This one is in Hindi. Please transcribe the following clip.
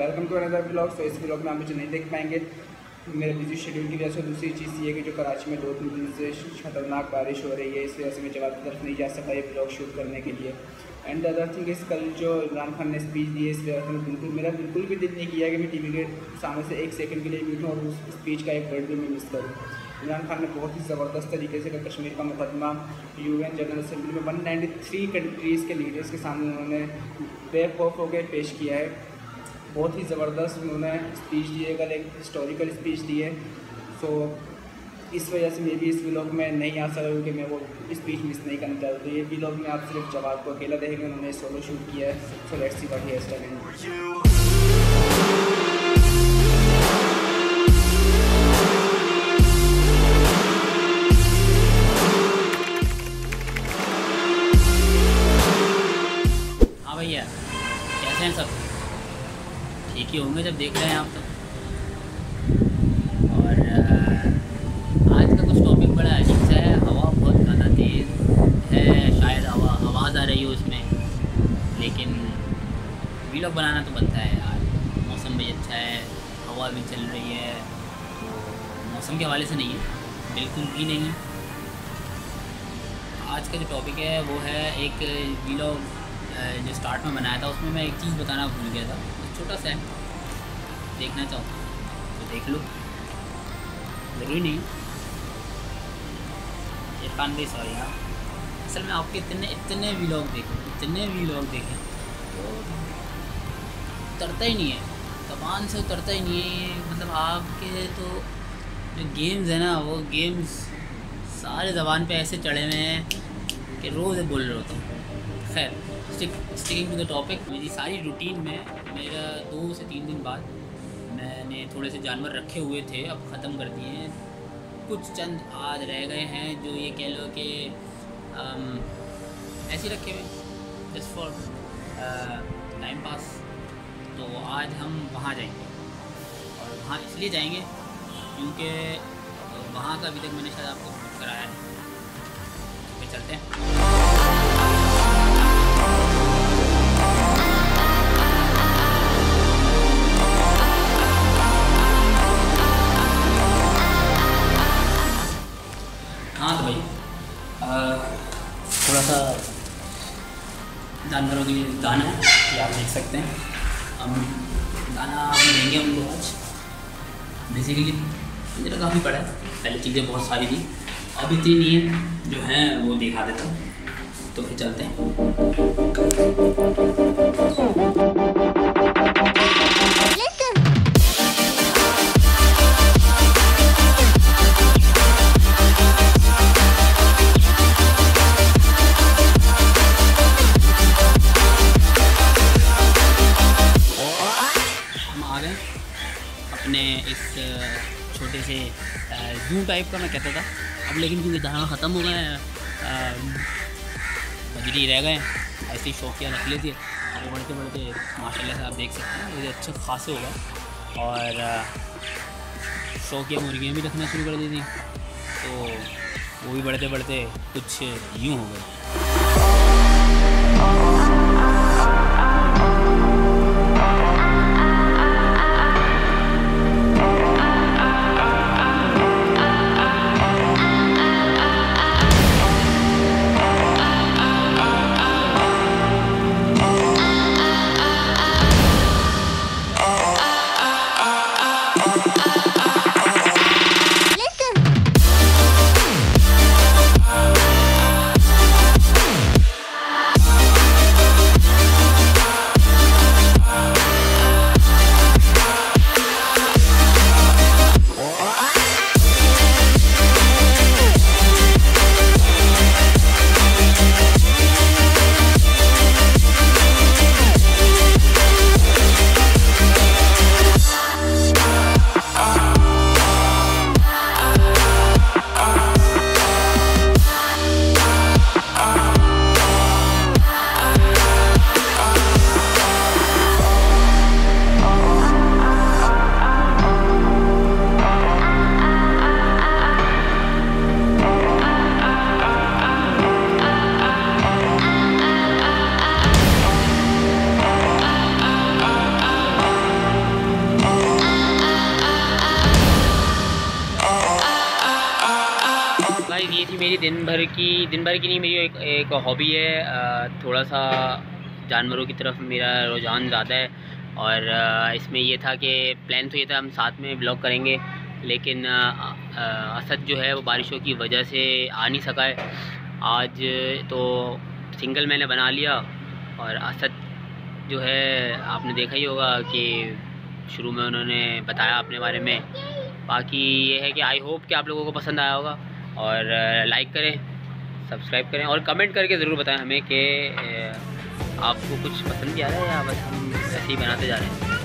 वेलकम टू अनदर ब्लॉग तो इस ब्लॉग में आप मुझे नहीं देख पाएँगे। मेरे बिज़ी शेड्यूल की वजह से दूसरी चीज़ ये है कि जो कराची में दो तीन दिन से खतरनाक बारिश हो रही है, इस वजह से मैं जवाब की तरफ़ नहीं जा सका ये ब्लॉग शूट करने के लिए। एंड अदर थिंग इस कल जो इमरान खान ने स्पीच दी है, इस वजह से बिल्कुल, मेरा बिल्कुल भी दिल नहीं किया कि मैं टी के सामने से एक सेकंड के लिए बैठूँ और उस स्पीच का एक वर्ड भी मैं मिस करूँ। इमरान खान ने बहुत ही ज़बरदस्त तरीके से कश्मीर का मुकदमा यू एन जनरल असम्बली में वन नाइन्टी थ्री कंट्रीज़ के लीडर्स के सामने उन्होंने बेखौफ होकर पेश किया है। बहुत ही ज़बरदस्त उन्होंने स्पीच दी है, कल एक हिस्टोरिकल स्पीच दी है। सो इस वजह से मैं भी इस व्लॉग में नहीं आ सका क्योंकि मैं वो स्पीच मिस नहीं करना चाहता। तो ये व्लॉग में आप सिर्फ़ जवाब को अकेला देखेंगे, उन्होंने सोलो शूट किया है। So let's see what he has भैया, कैसे हैं सब? ठीक ही होंगे जब देख रहे हैं आप तो। और आज का कुछ टॉपिक बड़ा अजीब सा है। हवा बहुत ज़्यादा तेज़ है। शायद हवा, आवाज़ आ रही हो उसमें लेकिन वीलॉग बनाना तो बनता है यार। मौसम भी अच्छा है। हवा भी चल रही है। तो मौसम के हवाले से नहीं है। बिल्कुल भी नहीं आज का जो टॉपिक है, वो है एक वीलॉग जो स्टार्ट में बनाया था, उसमें मैं एक चीज़ बताना भूल गया था। छोटा सा है। देखना चाहो तो देख लो। ज़रूरी नहीं। इरफान भाई सॉरी हाँ असल में आपके इतने इतने वीलॉग देखे, इतने व्लॉग देखे तो उतरता ही नहीं है। जबान से उतरता ही नहीं है। मतलब आपके तो जो गेम्स है ना, वो गेम्स सारे ज़बान पे ऐसे चढ़े हुए हैं कि रोज़ बोल रहे होता हूँ। खैर stick sticking to the topic मेरी सारी रूटीन में मेरा दो से तीन दिन बाद मैंने थोड़े से जानवर रखे हुए थे, अब ख़त्म कर दिए हैं। कुछ चंद आज रह गए हैं जो ये कह लो कि ऐसे रखे हुए जस्ट फॉर टाइम पास तो आज हम वहाँ जाएँगे और वहाँ इसलिए जाएँगे क्योंकि वहाँ का अभी तक मैंने शायद आपको बुक कराया है। फिर चलते हैं। थोड़ा सा जानवरों के लिए दाना है, ये आप देख सकते हैं। हम दाना हम देंगे उनको आज। बेसिकली मेरा काफ़ी पड़ा है, पहले चीज़ें बहुत सारी थी। अब इतनी है, जो हैं वो दिखा देता हूँ। तो फिर चलते हैं। इस छोटे से जू टाइप का मैं कहता था। अब लेकिन क्योंकि दाना ख़त्म हो गए हैं बजरी रह गए हैं, ऐसे ही शौकिया रख लेते और बढ़ते बढ़ते, माशाल्लाह से आप देख सकते हैं अच्छे खासे हो गए। और शौकिया मुर्गियाँ भी रखना शुरू कर दी थी। तो वो भी बढ़ते बढ़ते कुछ यूँ हो गए। ये थी मेरी दिन भर की, दिन भर की नहीं, मेरी एक एक हॉबी है थोड़ा सा जानवरों की तरफ़ मेरा रुझान ज़्यादा है और इसमें ये था कि प्लान तो ये था हम साथ में ब्लॉग करेंगे, लेकिन असद जो है वो बारिशों की वजह से आ नहीं सका है। आज तो सिंगल मैंने बना लिया और असद जो है, आपने देखा ही होगा कि शुरू में उन्होंने बताया अपने बारे में। बाकी ये है कि आई होप कि आप लोगों को पसंद आया होगा। और लाइक करें सब्सक्राइब करें और कमेंट करके ज़रूर बताएँ हमें कि आपको कुछ पसंद भी आ रहा है या बस हम ऐसे ही बनाते जा रहे हैं।